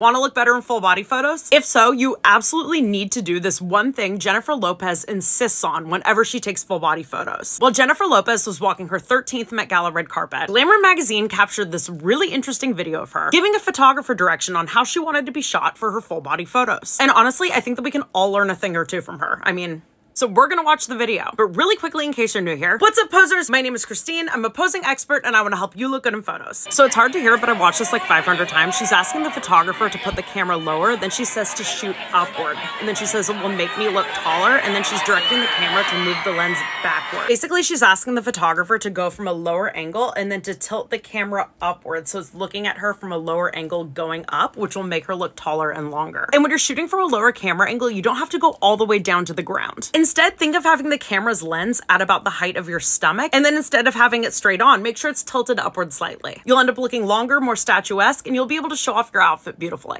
Want to look better in full body photos? If so, you absolutely need to do this one thing Jennifer Lopez insists on whenever she takes full body photos. While Jennifer Lopez was walking her 13th Met Gala red carpet, Glamour magazine captured this really interesting video of her, giving a photographer direction on how she wanted to be shot for her full body photos. And honestly, I think that we can all learn a thing or two from her. I mean, so we're gonna watch the video. But really quickly, in case you're new here, what's up posers? My name is Christine. I'm a posing expert and I wanna help you look good in photos. So it's hard to hear, but I've watched this like 500 times. She's asking the photographer to put the camera lower, then she says to shoot upward. And then she says it will make me look taller, and then she's directing the camera to move the lens backward. Basically, she's asking the photographer to go from a lower angle and then to tilt the camera upward. So it's looking at her from a lower angle going up, which will make her look taller and longer. And when you're shooting from a lower camera angle, you don't have to go all the way down to the ground. Instead, think of having the camera's lens at about the height of your stomach, and then instead of having it straight on, make sure it's tilted upward slightly. You'll end up looking longer, more statuesque, and you'll be able to show off your outfit beautifully.